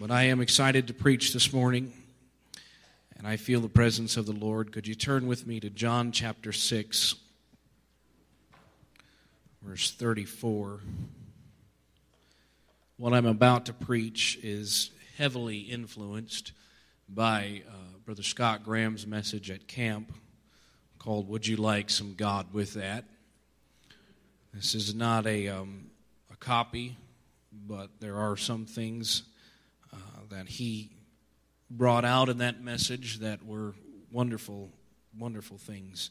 But I am excited to preach this morning, and I feel the presence of the Lord. Could you turn with me to John chapter 6, verse 34? What I'm about to preach is heavily influenced by uh, Brother Scott Graham's message at camp called Would You Like Some God with That? This is not a, um, a copy, but there are some things that he brought out in that message that were wonderful, wonderful things.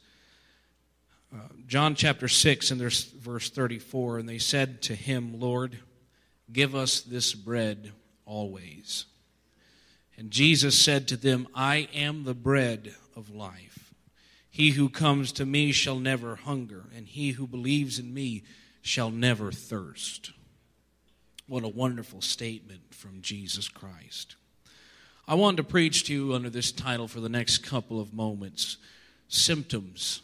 Uh, John chapter 6 and there's verse 34 and they said to him, Lord, give us this bread always. And Jesus said to them, I am the bread of life. He who comes to me shall never hunger, and he who believes in me shall never thirst. What a wonderful statement from Jesus Christ. I want to preach to you under this title for the next couple of moments Symptoms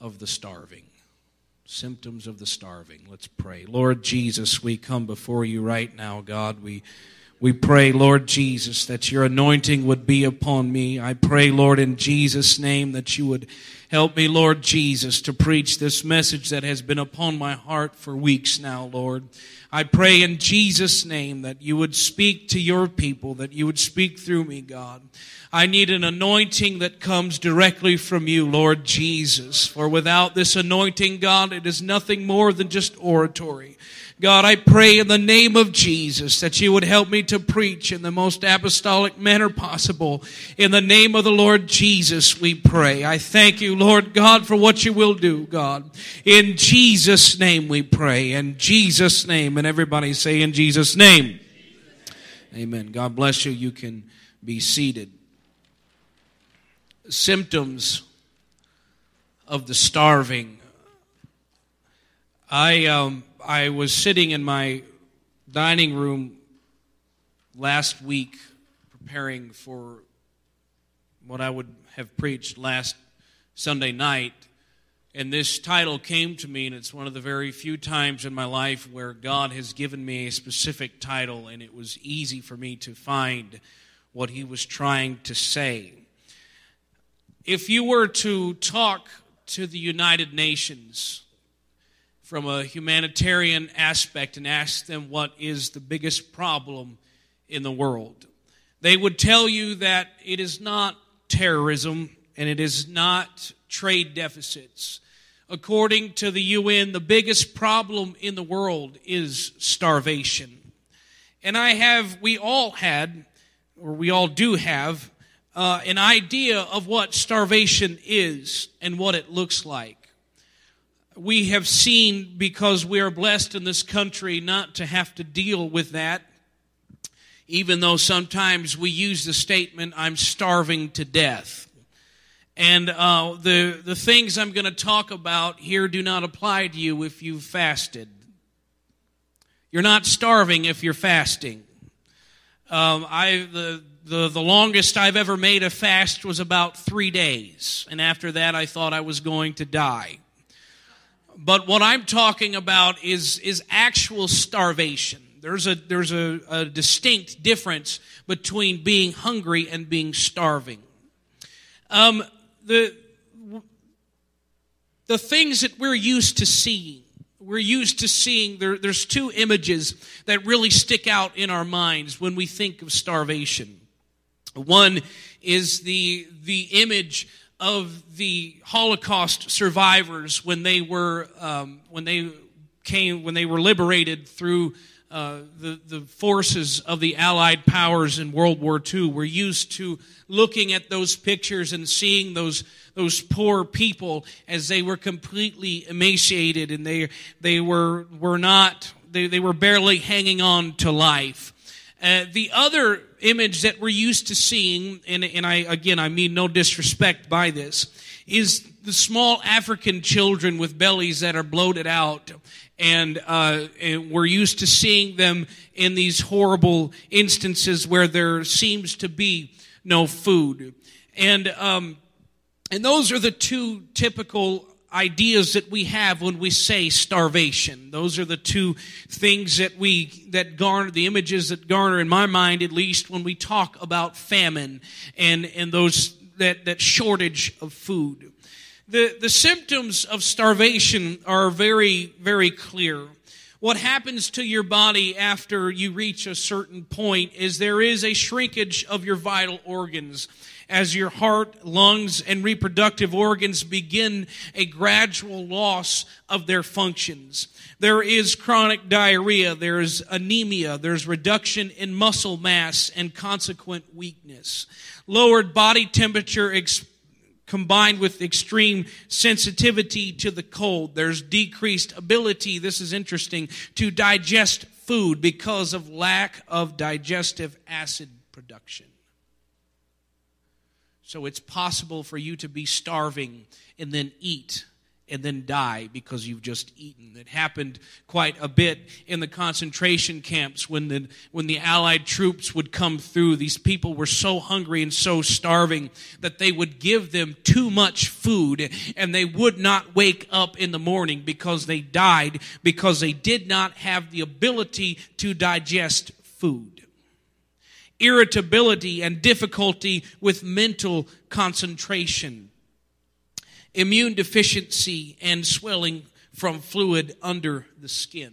of the Starving. Symptoms of the Starving. Let's pray. Lord Jesus, we come before you right now, God. We we pray, Lord Jesus, that your anointing would be upon me. I pray, Lord, in Jesus' name, that you would help me, Lord Jesus, to preach this message that has been upon my heart for weeks now, Lord. I pray in Jesus' name that you would speak to your people, that you would speak through me, God. I need an anointing that comes directly from you, Lord Jesus. For without this anointing, God, it is nothing more than just oratory. God, I pray in the name of Jesus that you would help me to preach in the most apostolic manner possible. In the name of the Lord Jesus, we pray. I thank you, Lord God, for what you will do, God. In Jesus' name we pray. In Jesus' name. And everybody say, in Jesus' name. Amen. God bless you. You can be seated. Symptoms of the starving. I, um, I was sitting in my dining room last week preparing for what I would have preached last Sunday night. And this title came to me, and it's one of the very few times in my life where God has given me a specific title, and it was easy for me to find what He was trying to say. If you were to talk to the United Nations, from a humanitarian aspect and ask them what is the biggest problem in the world. They would tell you that it is not terrorism and it is not trade deficits. According to the UN, the biggest problem in the world is starvation. And I have, we all had, or we all do have, uh, an idea of what starvation is and what it looks like we have seen because we are blessed in this country not to have to deal with that, even though sometimes we use the statement, I'm starving to death. And uh, the, the things I'm going to talk about here do not apply to you if you've fasted. You're not starving if you're fasting. Um, I, the, the, the longest I've ever made a fast was about three days. And after that, I thought I was going to die. But what I'm talking about is, is actual starvation. There's a, there's a, a distinct difference between being hungry and being starving. Um, the, the things that we're used to seeing, we're used to seeing, there, there's two images that really stick out in our minds when we think of starvation. One is the, the image of the Holocaust survivors when they were um, when they came when they were liberated through uh, the the forces of the Allied powers in World War II. We're used to looking at those pictures and seeing those those poor people as they were completely emaciated and they they were were not they, they were barely hanging on to life. Uh, the other image that we're used to seeing, and, and I, again, I mean no disrespect by this, is the small African children with bellies that are bloated out. And, uh, and we're used to seeing them in these horrible instances where there seems to be no food. And, um, and those are the two typical ideas that we have when we say starvation. Those are the two things that we that garner the images that garner in my mind at least when we talk about famine and and those that that shortage of food. The the symptoms of starvation are very very clear. What happens to your body after you reach a certain point is there is a shrinkage of your vital organs as your heart, lungs, and reproductive organs begin a gradual loss of their functions. There is chronic diarrhea, there is anemia, there's reduction in muscle mass and consequent weakness. Lowered body temperature ex- combined with extreme sensitivity to the cold. There's decreased ability, this is interesting, to digest food because of lack of digestive acid production. So it's possible for you to be starving and then eat and then die because you've just eaten. It happened quite a bit in the concentration camps when the, when the Allied troops would come through. These people were so hungry and so starving that they would give them too much food and they would not wake up in the morning because they died because they did not have the ability to digest food irritability and difficulty with mental concentration, immune deficiency, and swelling from fluid under the skin.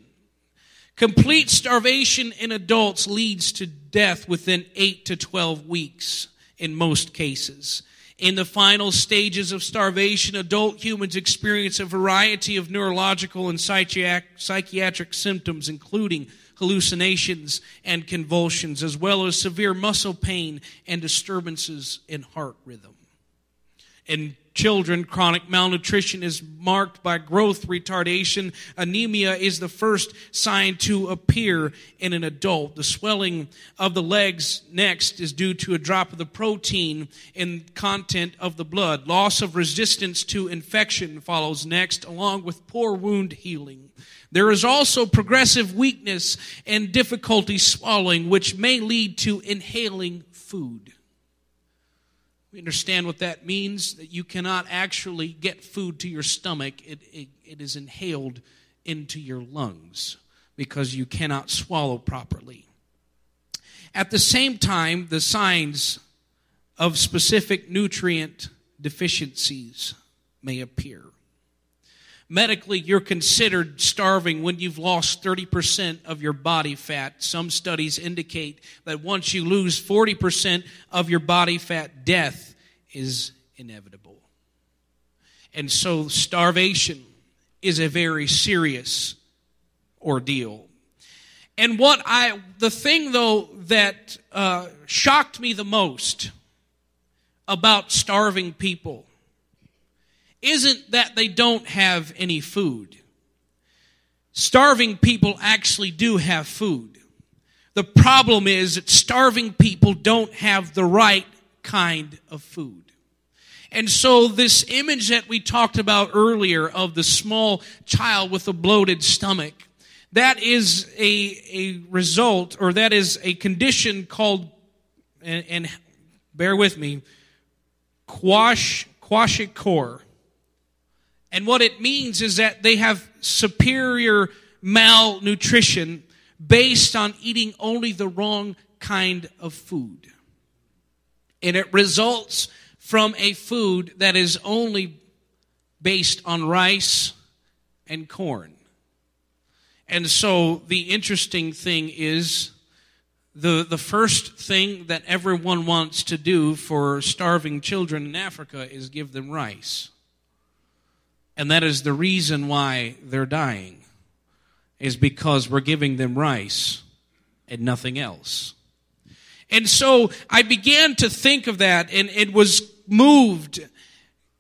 Complete starvation in adults leads to death within 8 to 12 weeks in most cases. In the final stages of starvation, adult humans experience a variety of neurological and psychiatric symptoms, including hallucinations and convulsions, as well as severe muscle pain and disturbances in heart rhythm. In children, chronic malnutrition is marked by growth retardation. Anemia is the first sign to appear in an adult. The swelling of the legs next is due to a drop of the protein in content of the blood. Loss of resistance to infection follows next, along with poor wound healing. There is also progressive weakness and difficulty swallowing, which may lead to inhaling food. We understand what that means that you cannot actually get food to your stomach, it, it, it is inhaled into your lungs because you cannot swallow properly. At the same time, the signs of specific nutrient deficiencies may appear. Medically, you're considered starving when you've lost 30% of your body fat. Some studies indicate that once you lose 40% of your body fat, death is inevitable. And so, starvation is a very serious ordeal. And what I, the thing though that uh, shocked me the most about starving people isn't that they don't have any food. Starving people actually do have food. The problem is that starving people don't have the right kind of food. And so, this image that we talked about earlier of the small child with a bloated stomach, that is a, a result, or that is a condition called, and, and bear with me, quash, kwashiorkor. And what it means is that they have superior malnutrition based on eating only the wrong kind of food. And it results from a food that is only based on rice and corn. And so the interesting thing is the, the first thing that everyone wants to do for starving children in Africa is give them rice. And that is the reason why they're dying, is because we're giving them rice and nothing else. And so I began to think of that, and it was moved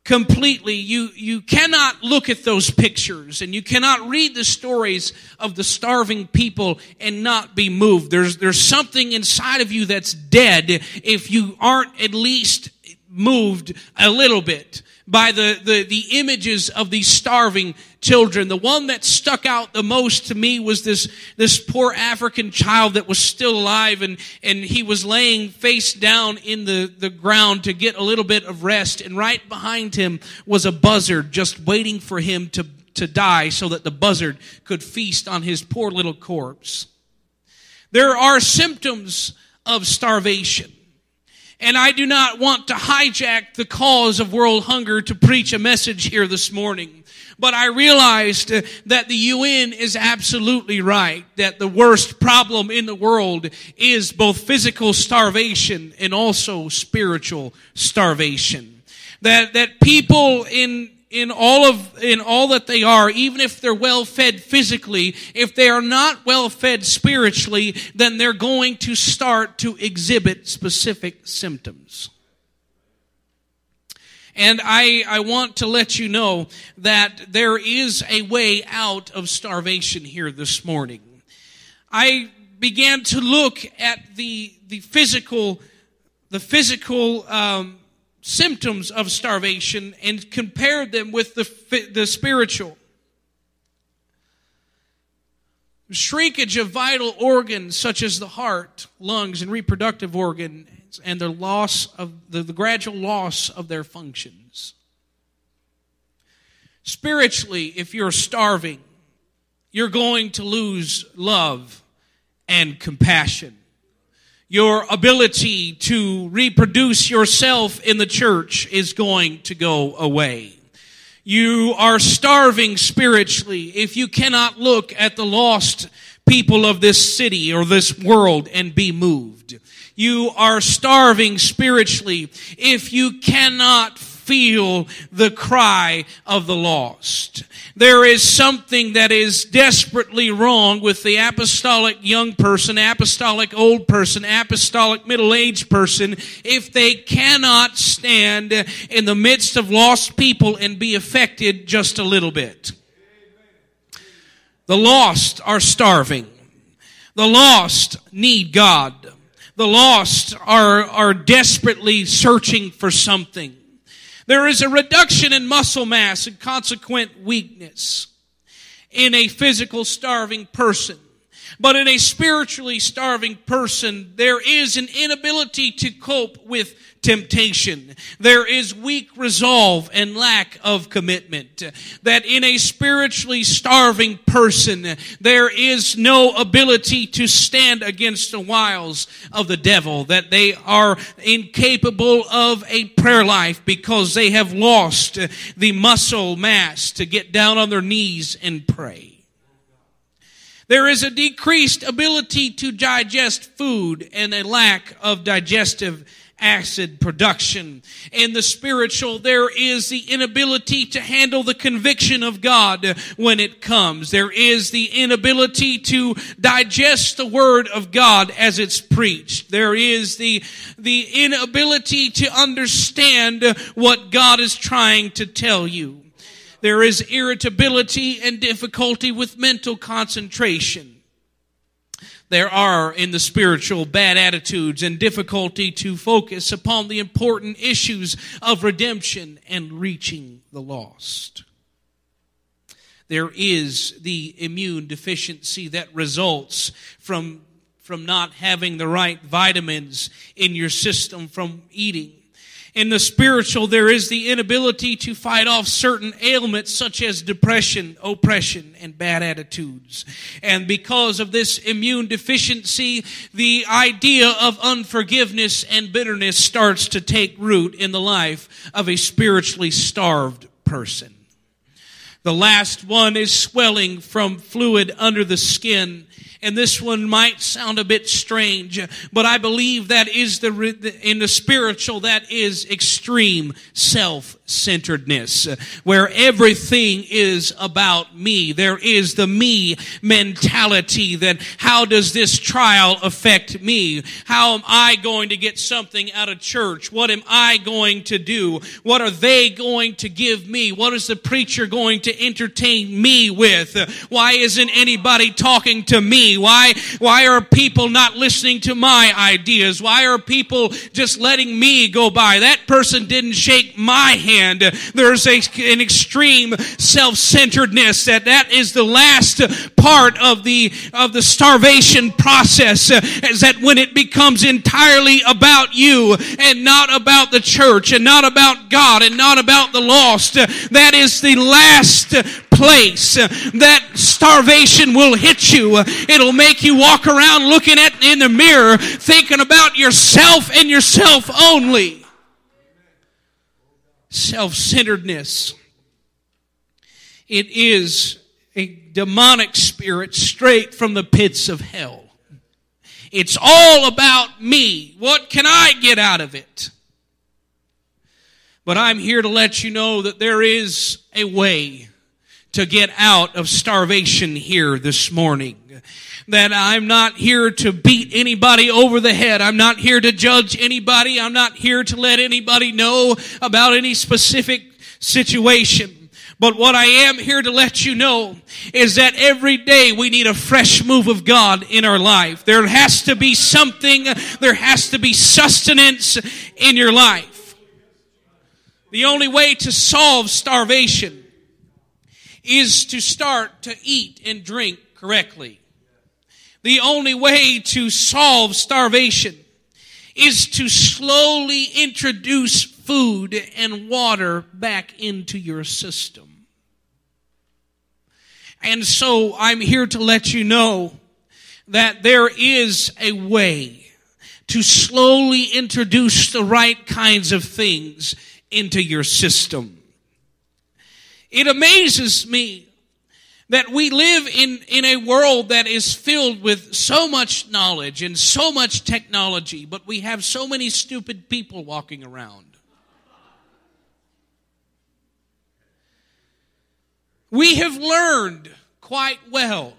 completely. You, you cannot look at those pictures and you cannot read the stories of the starving people and not be moved. There's, there's something inside of you that's dead if you aren't at least moved a little bit by the, the, the images of these starving children. The one that stuck out the most to me was this, this poor African child that was still alive and, and he was laying face down in the, the ground to get a little bit of rest. And right behind him was a buzzard just waiting for him to, to die so that the buzzard could feast on his poor little corpse. There are symptoms of starvation. And I do not want to hijack the cause of world hunger to preach a message here this morning. But I realized uh, that the UN is absolutely right, that the worst problem in the world is both physical starvation and also spiritual starvation. That, that people in in all of in all that they are even if they're well fed physically if they are not well fed spiritually then they're going to start to exhibit specific symptoms and I, I want to let you know that there is a way out of starvation here this morning. I began to look at the, the physical, the physical um, symptoms of starvation and compared them with the, the spiritual. Shrinkage of vital organs such as the heart, lungs, and reproductive organs, and the loss of the, the gradual loss of their functions. Spiritually, if you're starving, you're going to lose love and compassion your ability to reproduce yourself in the church is going to go away. You are starving spiritually if you cannot look at the lost people of this city or this world and be moved. You are starving spiritually if you cannot feel the cry of the lost. There is something that is desperately wrong with the apostolic young person, apostolic old person, apostolic middle-aged person if they cannot stand in the midst of lost people and be affected just a little bit. The lost are starving. The lost need God. The lost are, are desperately searching for something. There is a reduction in muscle mass and consequent weakness in a physical starving person. But in a spiritually starving person, there is an inability to cope with temptation. There is weak resolve and lack of commitment. That in a spiritually starving person, there is no ability to stand against the wiles of the devil. That they are incapable of a prayer life because they have lost the muscle mass to get down on their knees and pray. There is a decreased ability to digest food and a lack of digestive acid production. In the spiritual, there is the inability to handle the conviction of God when it comes. There is the inability to digest the word of God as it's preached. There is the, the inability to understand what God is trying to tell you. There is irritability and difficulty with mental concentration there are in the spiritual bad attitudes and difficulty to focus upon the important issues of redemption and reaching the lost. There is the immune deficiency that results from, from not having the right vitamins in your system from eating in the spiritual, there is the inability to fight off certain ailments such as depression, oppression, and bad attitudes. And because of this immune deficiency, the idea of unforgiveness and bitterness starts to take root in the life of a spiritually starved person. The last one is swelling from fluid under the skin and this one might sound a bit strange, but I believe that is the, in the spiritual, that is extreme self centeredness, where everything is about me. There is the me mentality that how does this trial affect me? How am I going to get something out of church? What am I going to do? What are they going to give me? What is the preacher going to entertain me with? Why isn't anybody talking to me? Why, why are people not listening to my ideas? Why are people just letting me go by? That person didn't shake my hand hand. There's a, an extreme self-centeredness that that is the last part of the, of the starvation process is that when it becomes entirely about you and not about the church and not about God and not about the lost, that is the last place that starvation will hit you. It'll make you walk around looking at in the mirror thinking about yourself and yourself only. Self-centeredness. It is a demonic spirit straight from the pits of hell. It's all about me. What can I get out of it? But I'm here to let you know that there is a way to get out of starvation here this morning. That I'm not here to beat anybody over the head. I'm not here to judge anybody. I'm not here to let anybody know about any specific situation. But what I am here to let you know is that every day we need a fresh move of God in our life. There has to be something, there has to be sustenance in your life. The only way to solve starvation is to start to eat and drink correctly. The only way to solve starvation is to slowly introduce food and water back into your system. And so I'm here to let you know that there is a way to slowly introduce the right kinds of things into your system. It amazes me that we live in, in a world that is filled with so much knowledge and so much technology, but we have so many stupid people walking around. We have learned quite well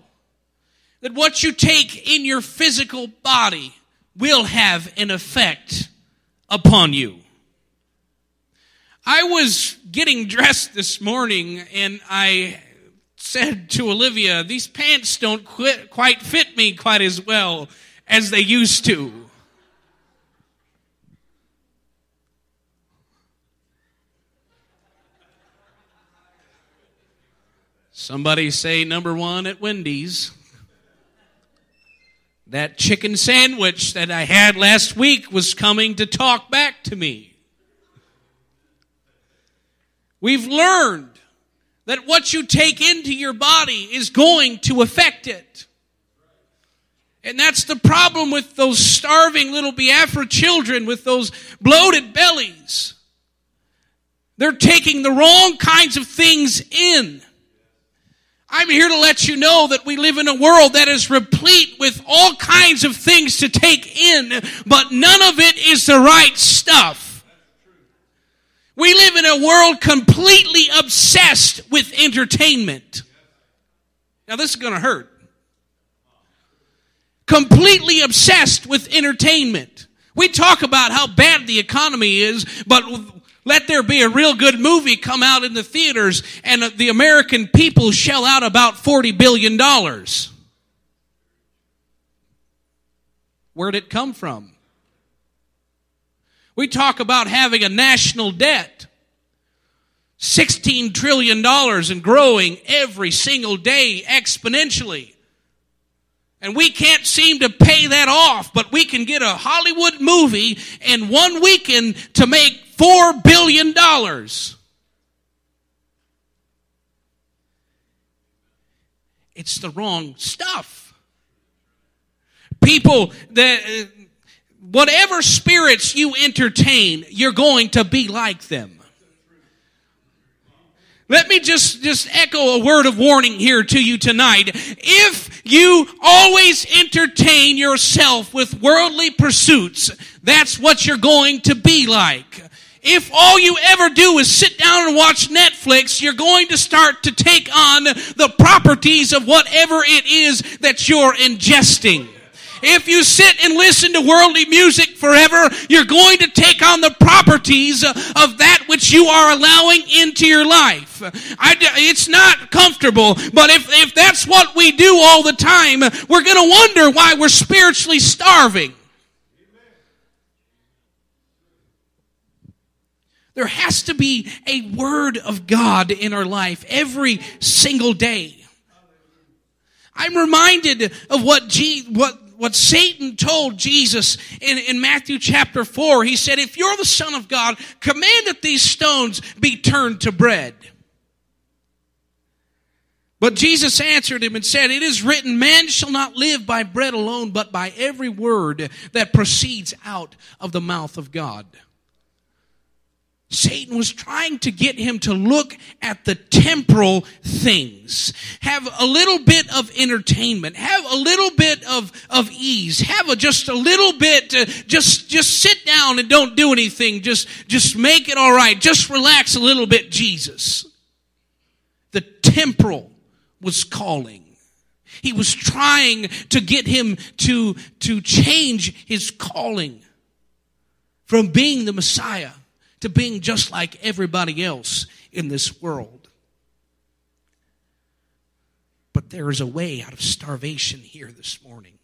that what you take in your physical body will have an effect upon you. I was getting dressed this morning and I said to Olivia, These pants don't quit, quite fit me quite as well as they used to. Somebody say number one at Wendy's. That chicken sandwich that I had last week was coming to talk back to me. We've learned that what you take into your body is going to affect it. And that's the problem with those starving little Biafra children with those bloated bellies. They're taking the wrong kinds of things in. I'm here to let you know that we live in a world that is replete with all kinds of things to take in, but none of it is the right stuff. We live in a world completely obsessed with entertainment. Now, this is going to hurt. Completely obsessed with entertainment. We talk about how bad the economy is, but let there be a real good movie come out in the theaters and the American people shell out about $40 billion. Where'd it come from? We talk about having a national debt. $16 trillion and growing every single day exponentially. And we can't seem to pay that off, but we can get a Hollywood movie in one weekend to make $4 billion. It's the wrong stuff. People that whatever spirits you entertain, you're going to be like them. Let me just, just echo a word of warning here to you tonight. If you always entertain yourself with worldly pursuits, that's what you're going to be like. If all you ever do is sit down and watch Netflix, you're going to start to take on the properties of whatever it is that you're ingesting. If you sit and listen to worldly music forever, you're going to take on the properties of that which you are allowing into your life. I, it's not comfortable, but if, if that's what we do all the time, we're going to wonder why we're spiritually starving. There has to be a word of God in our life every single day. I'm reminded of what, G, what, what Satan told Jesus in, in Matthew chapter 4. He said, If you're the Son of God, command that these stones be turned to bread. But Jesus answered him and said, It is written, man shall not live by bread alone, but by every word that proceeds out of the mouth of God. Satan was trying to get him to look at the temporal things. Have a little bit of entertainment. Have a little bit of, of ease. Have a, just a little bit, just, just sit down and don't do anything. Just, just make it all right. Just relax a little bit, Jesus. The temporal was calling. He was trying to get him to, to change his calling from being the Messiah to being just like everybody else in this world. But there is a way out of starvation here this morning.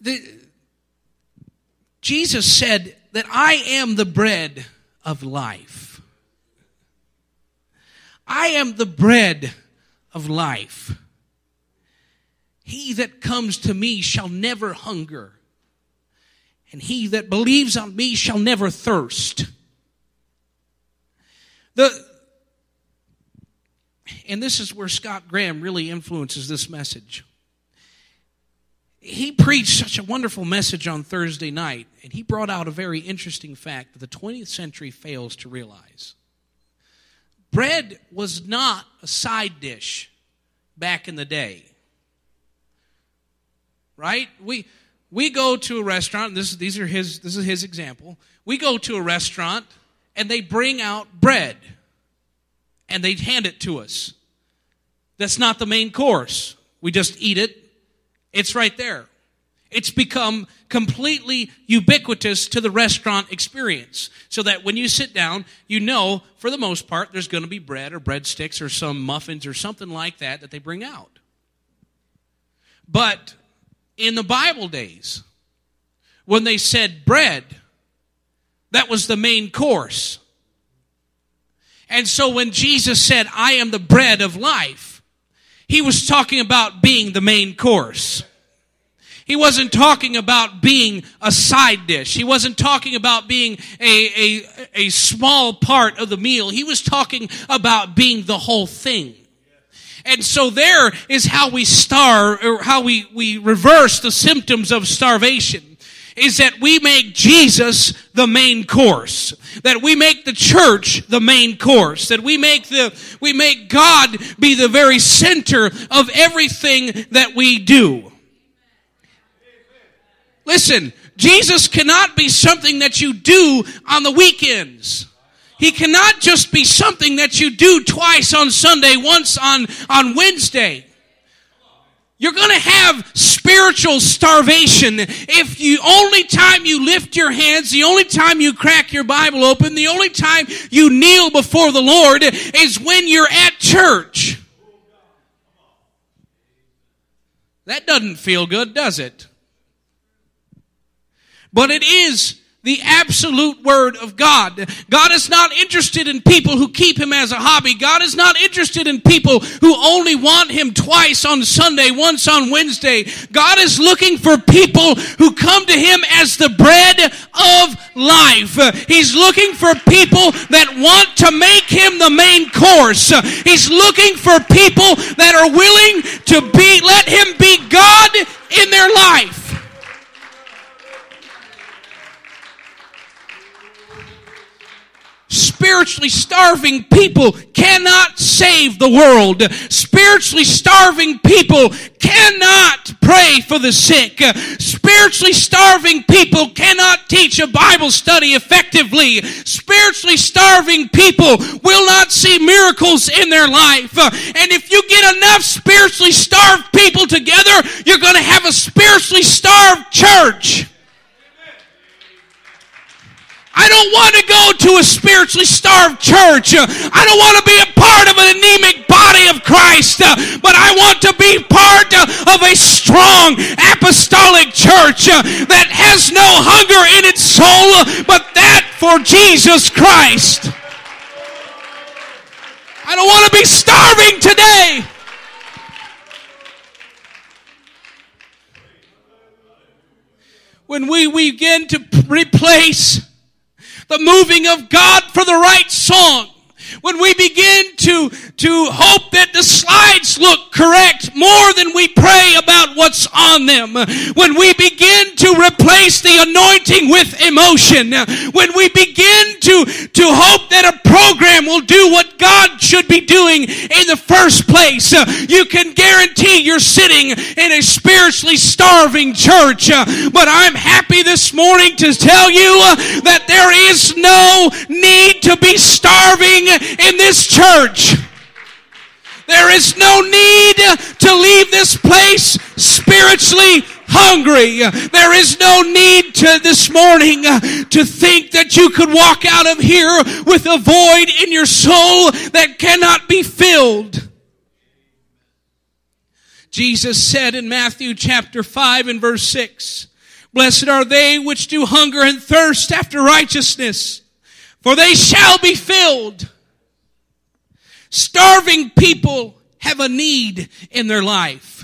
The, Jesus said that I am the bread of life. I am the bread of life. He that comes to me shall never hunger and he that believes on me shall never thirst. The, and this is where Scott Graham really influences this message. He preached such a wonderful message on Thursday night, and he brought out a very interesting fact that the 20th century fails to realize. Bread was not a side dish back in the day. Right? We we go to a restaurant, this, these are his, this is his example. We go to a restaurant and they bring out bread and they hand it to us. That's not the main course. We just eat it. It's right there. It's become completely ubiquitous to the restaurant experience. So that when you sit down, you know, for the most part, there's going to be bread or breadsticks or some muffins or something like that that they bring out. But in the Bible days when they said bread, that was the main course. And so when Jesus said, I am the bread of life, he was talking about being the main course. He wasn't talking about being a side dish. He wasn't talking about being a, a, a small part of the meal. He was talking about being the whole thing. And so there is how we star, or how we, we reverse the symptoms of starvation is that we make Jesus the main course. That we make the church the main course. That we make the, we make God be the very center of everything that we do. Listen, Jesus cannot be something that you do on the weekends. He cannot just be something that you do twice on Sunday, once on, on Wednesday. You're going to have spiritual starvation if you only time you lift your hands, the only time you crack your Bible open, the only time you kneel before the Lord is when you're at church. That doesn't feel good, does it? But it is the absolute word of God. God is not interested in people who keep him as a hobby. God is not interested in people who only want him twice on Sunday, once on Wednesday. God is looking for people who come to him as the bread of life. He's looking for people that want to make him the main course. He's looking for people that are willing to be, let him be God in their life. Spiritually starving people cannot save the world. Spiritually starving people cannot pray for the sick. Spiritually starving people cannot teach a Bible study effectively. Spiritually starving people will not see miracles in their life. And if you get enough spiritually starved people together, you're going to have a spiritually starved church. I don't want to go to a spiritually starved church. I don't want to be a part of an anemic body of Christ, but I want to be part of a strong apostolic church that has no hunger in its soul, but that for Jesus Christ. I don't want to be starving today. When we begin to replace the moving of God for the right song, when we begin to, to hope that the slides look correct more than we pray about what's on them, when we begin to replace the anointing with emotion, when we begin to, to hope that a program will do what God should be doing in the first place, you can guarantee you're sitting in a spiritually starving church. But I'm happy this morning to tell you that there is no need to be starving in this church. There is no need to leave this place spiritually hungry. There is no need to this morning uh, to think that you could walk out of here with a void in your soul that cannot be filled. Jesus said in Matthew chapter 5 and verse 6, Blessed are they which do hunger and thirst after righteousness, for they shall be filled. Starving people have a need in their life.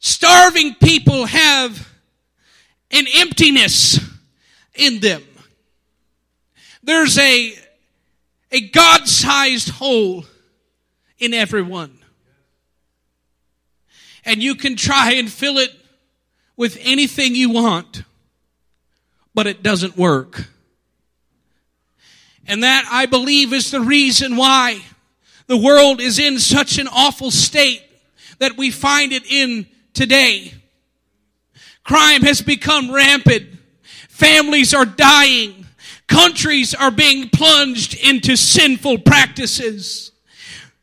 Starving people have an emptiness in them. There's a, a God-sized hole in everyone. And you can try and fill it with anything you want, but it doesn't work. And that, I believe, is the reason why the world is in such an awful state that we find it in today. Crime has become rampant. Families are dying. Countries are being plunged into sinful practices.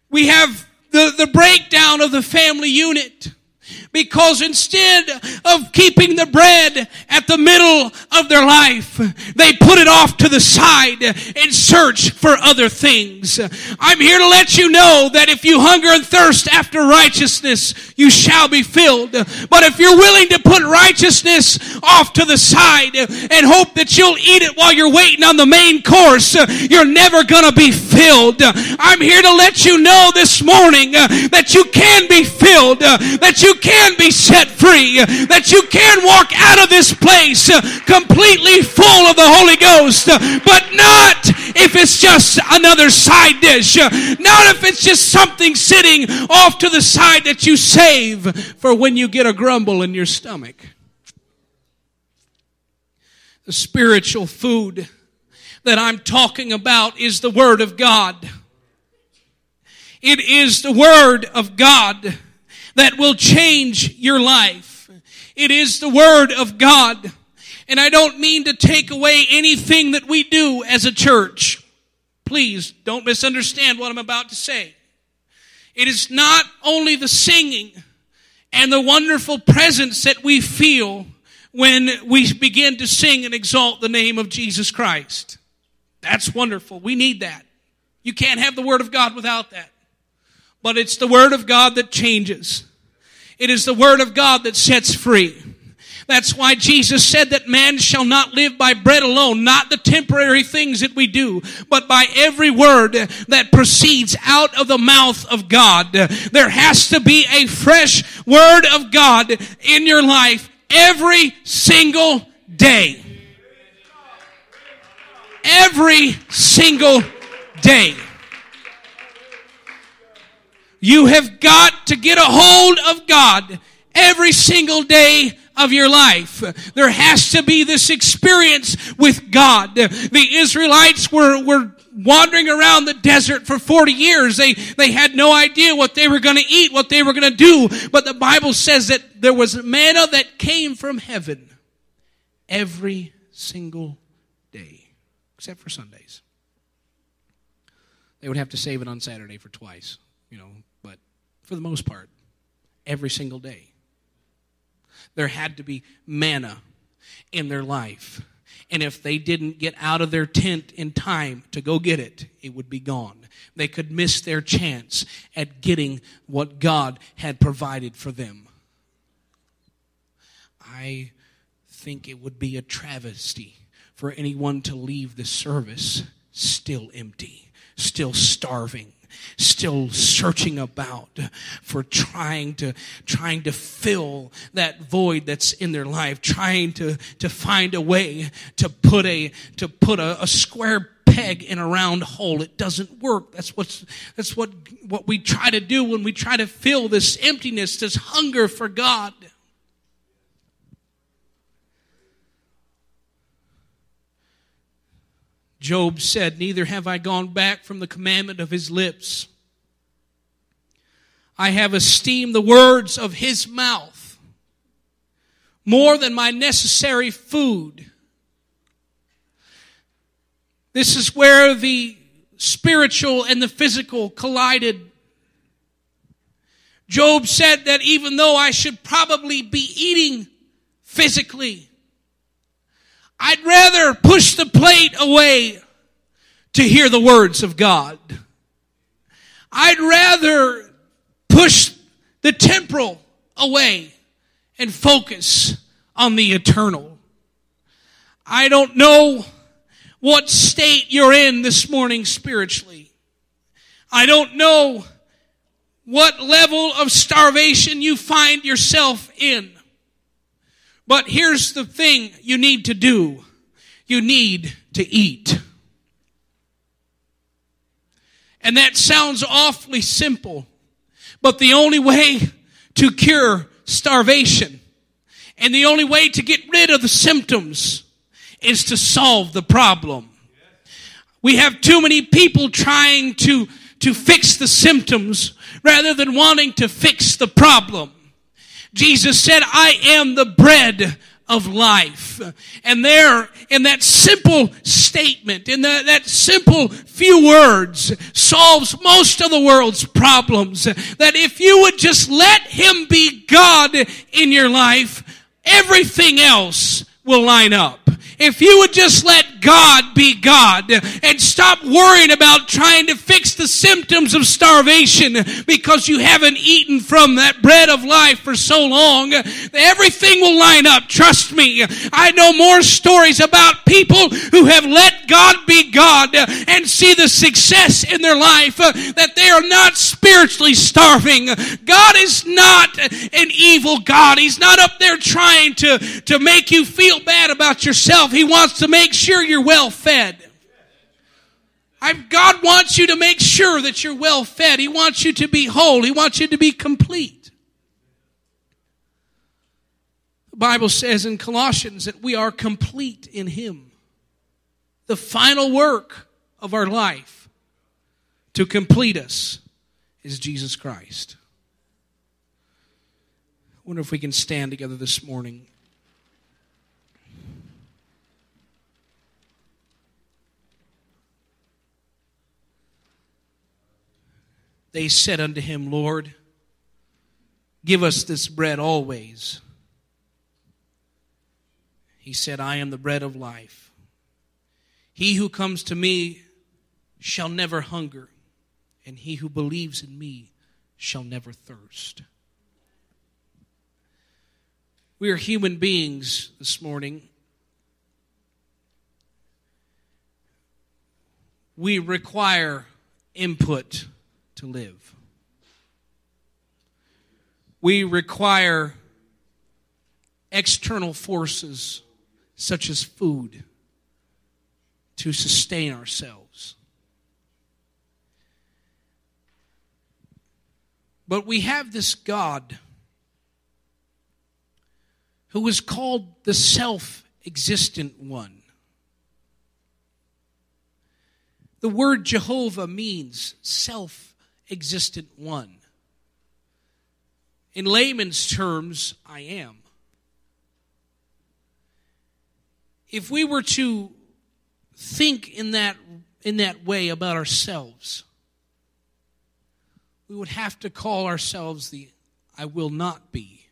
We have the, the breakdown of the family unit. Because instead of keeping the bread at the middle of their life, they put it off to the side and search for other things. I'm here to let you know that if you hunger and thirst after righteousness, you shall be filled. But if you're willing to put righteousness off to the side and hope that you'll eat it while you're waiting on the main course, you're never gonna be filled. I'm here to let you know this morning that you can be filled, that you can can be set free, that you can walk out of this place uh, completely full of the Holy Ghost, uh, but not if it's just another side dish, uh, not if it's just something sitting off to the side that you save for when you get a grumble in your stomach. The spiritual food that I'm talking about is the Word of God. It is the Word of God that will change your life. It is the Word of God. And I don't mean to take away anything that we do as a church. Please don't misunderstand what I'm about to say. It is not only the singing and the wonderful presence that we feel when we begin to sing and exalt the name of Jesus Christ. That's wonderful. We need that. You can't have the Word of God without that. But it's the Word of God that changes. It is the Word of God that sets free. That's why Jesus said that man shall not live by bread alone, not the temporary things that we do, but by every word that proceeds out of the mouth of God. There has to be a fresh word of God in your life every single day. Every single day. You have got to get a hold of God every single day of your life. There has to be this experience with God. The Israelites were, were wandering around the desert for 40 years. They, they had no idea what they were going to eat, what they were going to do. But the Bible says that there was manna that came from heaven every single day, except for Sundays. They would have to save it on Saturday for twice, you know, for the most part, every single day. There had to be manna in their life. And if they didn't get out of their tent in time to go get it, it would be gone. They could miss their chance at getting what God had provided for them. I think it would be a travesty for anyone to leave the service still empty, still starving, still searching about for trying to trying to fill that void that's in their life trying to to find a way to put a to put a, a square peg in a round hole. It doesn't work. That's what's that's what what we try to do when we try to fill this emptiness this hunger for god Job said, Neither have I gone back from the commandment of his lips. I have esteemed the words of his mouth more than my necessary food. This is where the spiritual and the physical collided. Job said that even though I should probably be eating physically, I'd rather push the plate away to hear the words of God. I'd rather push the temporal away and focus on the eternal. I don't know what state you're in this morning spiritually. I don't know what level of starvation you find yourself in. But here's the thing you need to do. You need to eat. And that sounds awfully simple, but the only way to cure starvation and the only way to get rid of the symptoms is to solve the problem. We have too many people trying to, to fix the symptoms rather than wanting to fix the problem. Jesus said, I am the bread of life. And there, in that simple statement, in the, that simple few words, solves most of the world's problems. That if you would just let Him be God in your life, everything else will line up. If you would just let God be God and stop worrying about trying to fix the symptoms of starvation because you haven't eaten from that bread of life for so long, everything will line up. Trust me. I know more stories about people who have let God be God and see the success in their life that they are not spiritually starving. God is not an evil God. He's not up there trying to, to make you feel bad about yourself yourself. He wants to make sure you're well fed. I've, God wants you to make sure that you're well fed. He wants you to be whole. He wants you to be complete. The Bible says in Colossians that we are complete in Him. The final work of our life to complete us is Jesus Christ. I wonder if we can stand together this morning. They said unto him, Lord, give us this bread always. He said, I am the bread of life. He who comes to me shall never hunger, and he who believes in me shall never thirst. We are human beings this morning. We require input to live. We require external forces such as food to sustain ourselves. But we have this God who is called the self existent one. The word Jehovah means self existent one. In layman's terms, I am. If we were to think in that, in that way about ourselves, we would have to call ourselves the I will not be.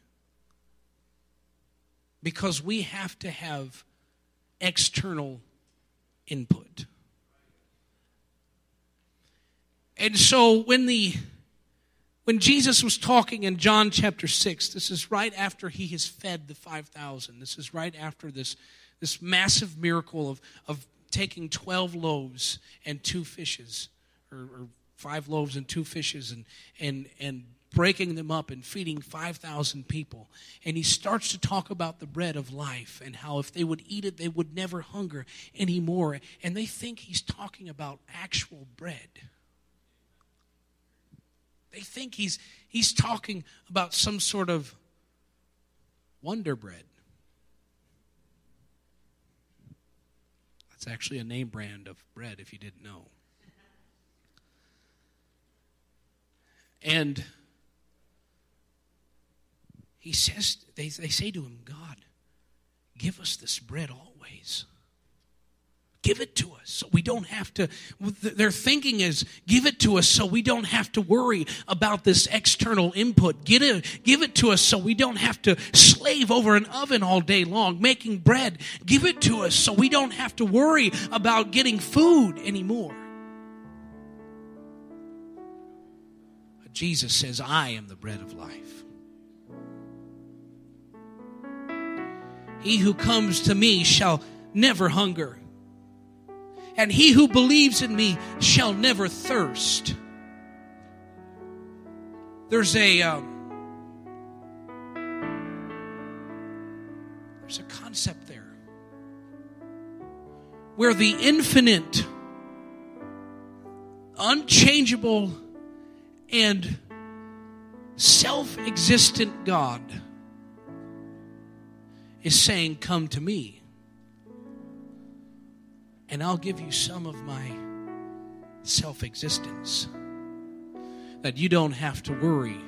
Because we have to have external input. And so when the When Jesus was talking in John chapter 6, this is right after he has fed the 5,000. This is right after this, this massive miracle of, of taking 12 loaves and two fishes, or, or five loaves and two fishes, and, and, and breaking them up and feeding 5,000 people. And he starts to talk about the bread of life and how if they would eat it, they would never hunger anymore. And they think he's talking about actual bread. They think he's, he's talking about some sort of wonder bread. That's actually a name brand of bread, if you didn't know. And he says, they, they say to him, God, give us this bread always. Give it to us so we don't have to. Their thinking is give it to us so we don't have to worry about this external input. Get it, give it to us so we don't have to slave over an oven all day long making bread. Give it to us so we don't have to worry about getting food anymore. Jesus says, I am the bread of life. He who comes to me shall never hunger, and he who believes in me shall never thirst. There's a um, there's a concept there where the infinite, unchangeable, and self-existent God is saying, Come to me, and I'll give you some of my self existence. That you don't have to worry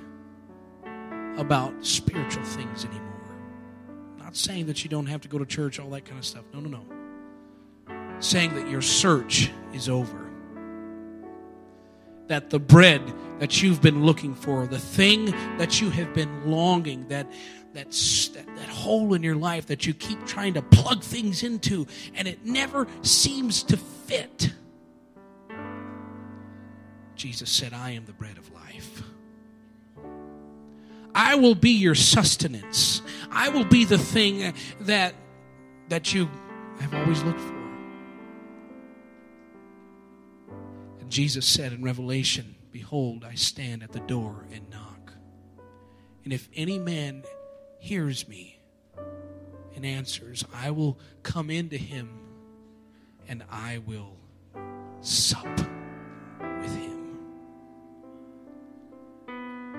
about spiritual things anymore. not saying that you don't have to go to church, all that kind of stuff. No, no, no. Saying that your search is over. That the bread that you've been looking for, the thing that you have been longing, that that, that, that hole in your life that you keep trying to plug things into and it never seems to fit. Jesus said, I am the bread of life. I will be your sustenance. I will be the thing that, that you have always looked for. And Jesus said in Revelation, Behold, I stand at the door and knock. And if any man hears me and answers, I will come into him and I will sup with him.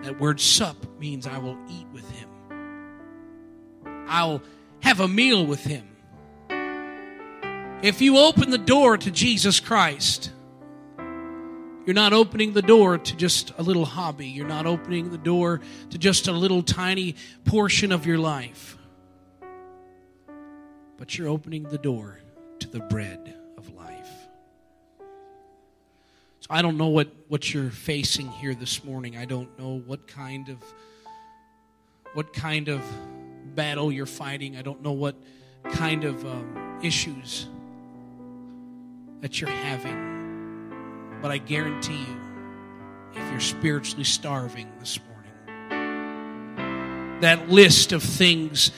That word sup means I will eat with him. I'll have a meal with him. If you open the door to Jesus Christ, you're not opening the door to just a little hobby. You're not opening the door to just a little tiny portion of your life. But you're opening the door to the bread of life. So I don't know what, what you're facing here this morning. I don't know what kind of what kind of battle you're fighting. I don't know what kind of um, issues that you're having. But I guarantee you, if you're spiritually starving this morning, that list of things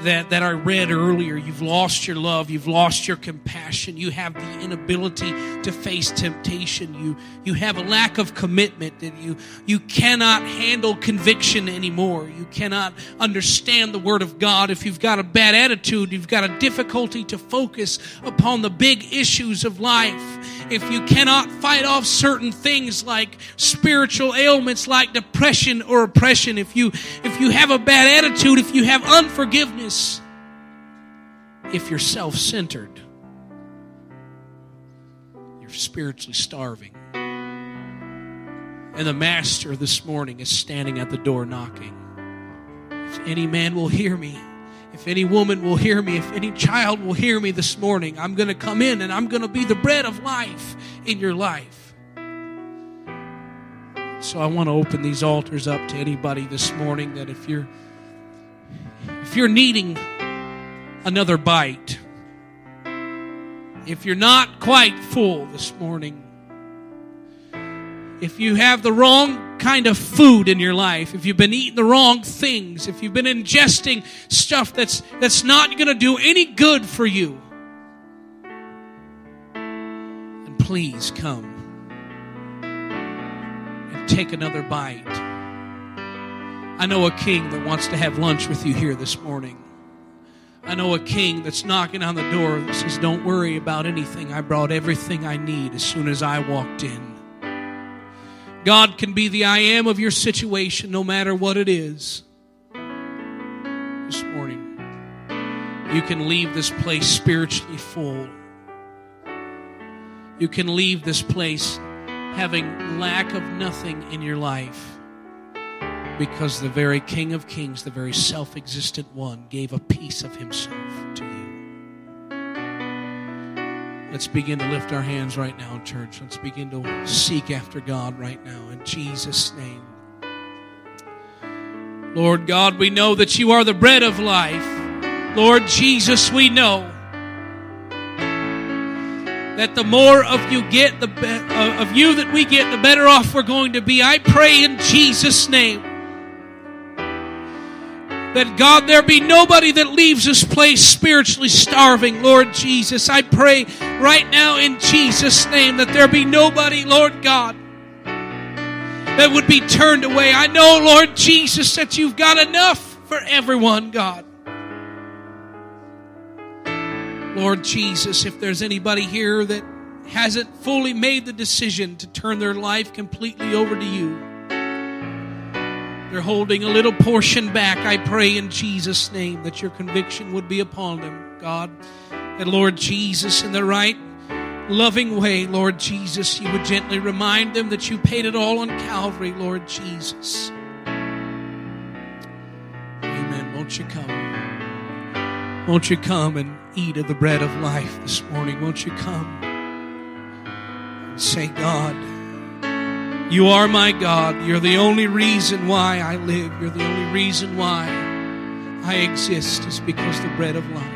that, that I read earlier. You've lost your love. You've lost your compassion. You have the inability to face temptation. You, you have a lack of commitment that you, you cannot handle conviction anymore. You cannot understand the Word of God. If you've got a bad attitude, you've got a difficulty to focus upon the big issues of life. If you cannot fight off certain things like spiritual ailments like depression or oppression, if you, if you have a bad attitude, if you have unforgiveness, if you're self centered, you're spiritually starving. And the Master this morning is standing at the door knocking. If any man will hear me, if any woman will hear me, if any child will hear me this morning, I'm going to come in and I'm going to be the bread of life in your life. So I want to open these altars up to anybody this morning that if you're if you're needing another bite, if you're not quite full this morning, if you have the wrong kind of food in your life, if you've been eating the wrong things, if you've been ingesting stuff that's, that's not going to do any good for you, then please come and take another bite. I know a king that wants to have lunch with you here this morning. I know a king that's knocking on the door that says, Don't worry about anything. I brought everything I need as soon as I walked in. God can be the I am of your situation no matter what it is. This morning, you can leave this place spiritually full. You can leave this place having lack of nothing in your life because the very King of Kings, the very self existent one, gave a piece of himself to you. Let's begin to lift our hands right now, church. Let's begin to seek after God right now in Jesus' name. Lord God, we know that you are the bread of life. Lord Jesus, we know that the more of you get, the be- uh, of you that we get, the better off we're going to be. I pray in Jesus' name that God, there be nobody that leaves this place spiritually starving, Lord Jesus. I pray right now in Jesus' name that there be nobody, Lord God, that would be turned away. I know, Lord Jesus, that you've got enough for everyone, God. Lord Jesus, if there's anybody here that hasn't fully made the decision to turn their life completely over to you, they're holding a little portion back. I pray in Jesus' name that your conviction would be upon them, God. And Lord Jesus, in the right, loving way, Lord Jesus, you would gently remind them that you paid it all on Calvary, Lord Jesus. Amen. Won't you come? Won't you come and eat of the bread of life this morning? Won't you come and say, God, you are my God. You're the only reason why I live. You're the only reason why I exist is because the bread of life.